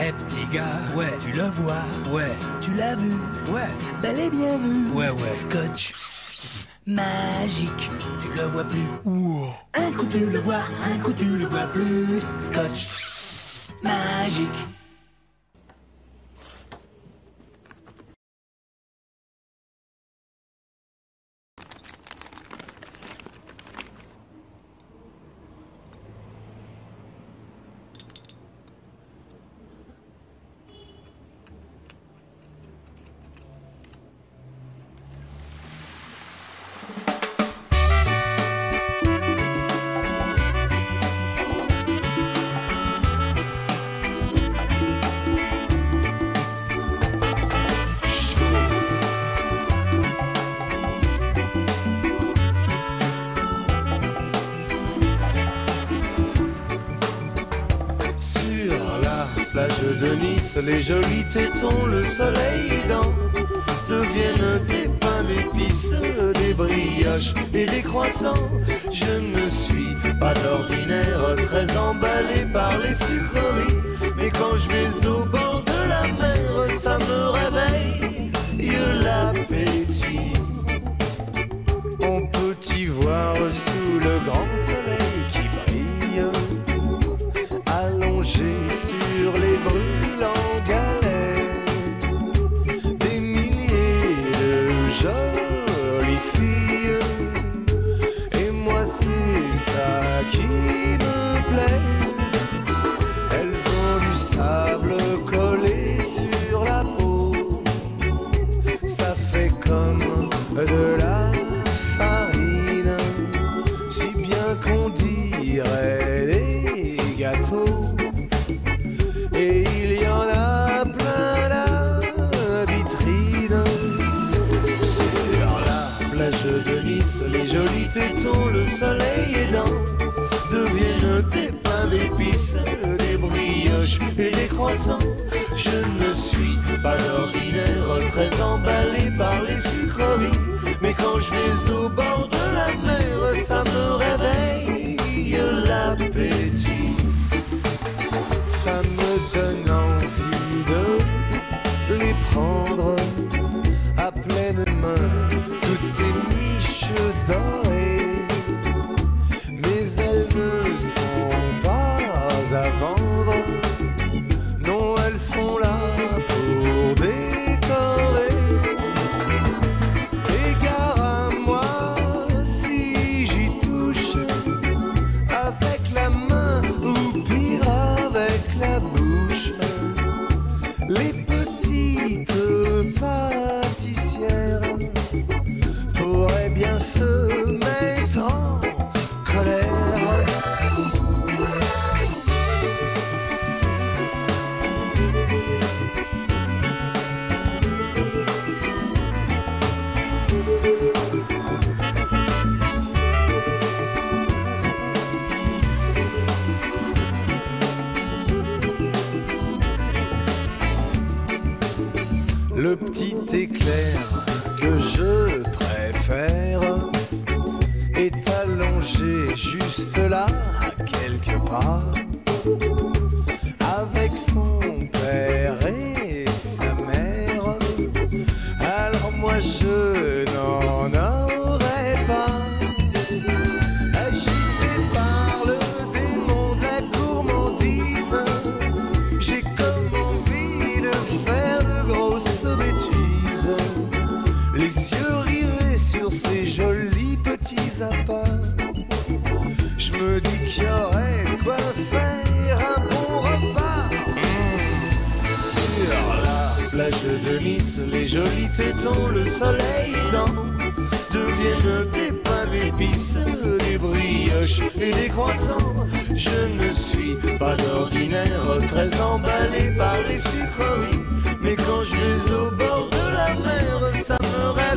Hey petit gars, Ouais. tu le vois, Ouais, tu l'as vu, ouais, bel et bien vu. ouais, ouais. Scotch magique, tu le vois plus. Un coup tu le vois, un coup tu le vois plus. Scotch magique. De Nice, les jolis tétons, le soleil aidant, deviennent des pains d'épices, des brioches et des croissants. Je ne suis pas d'ordinaire très emballé par les sucreries, mais quand je vais au bord de la mer, ça me réveille Elles ont du sable collé sur la peau, ça fait comme de la farine, si bien qu'on dirait des gâteaux. Et il y en a plein la vitrine. Sur la plage de Nice, les jolis tétons, le soleil aidant, deviennent des pains d'épices, des brioches et des croissants. Je ne suis pas d'ordinaire très emballé par les sucreries, mais quand je vais au bord de la mer, ça me réveille l'appétit. Ça me donne envie de les prendre à pleine main, toutes ces miches dorées. Sont là pour décorer. Égare à moi si j'y touche avec la main ou pire avec la bouche. Les petites pâtissières pourraient bien se mettre en Le petit éclair que je préfère est allongé juste là, quelque part, appâts. Je me dis qu'il y aurait quoi faire un bon repas. Sur la plage de Nice, les jolis tétons, le soleil aidant, deviennent des pains d'épices, des brioches et des croissants. Je ne suis pas d'ordinaire très emballé par les sucreries, mais quand je vais au bord de la mer, ça me réveille